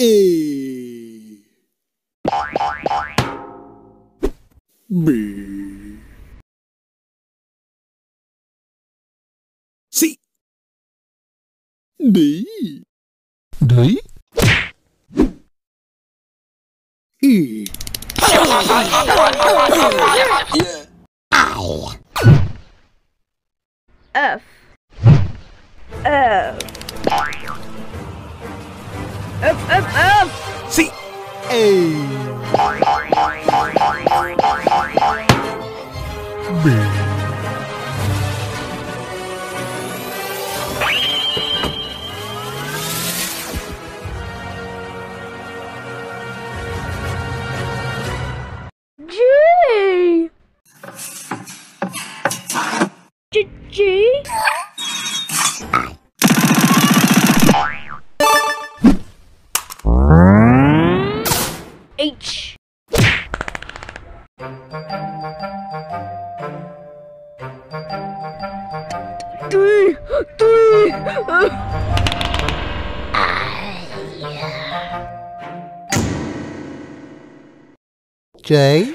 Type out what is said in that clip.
A. B. C. D. D. E. F. F F C A B G H. D D J